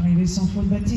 arrivé sans faute baptiste.